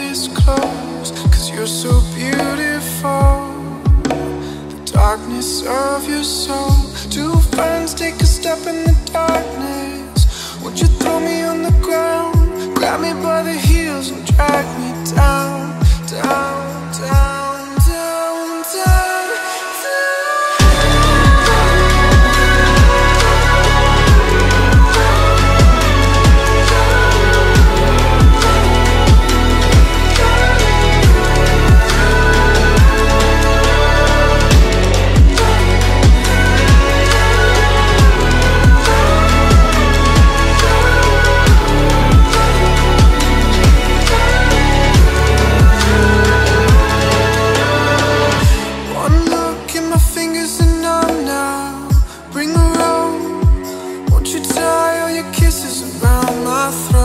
this close Cause you're so beautiful. The darkness of your soul. Two friends take a step in around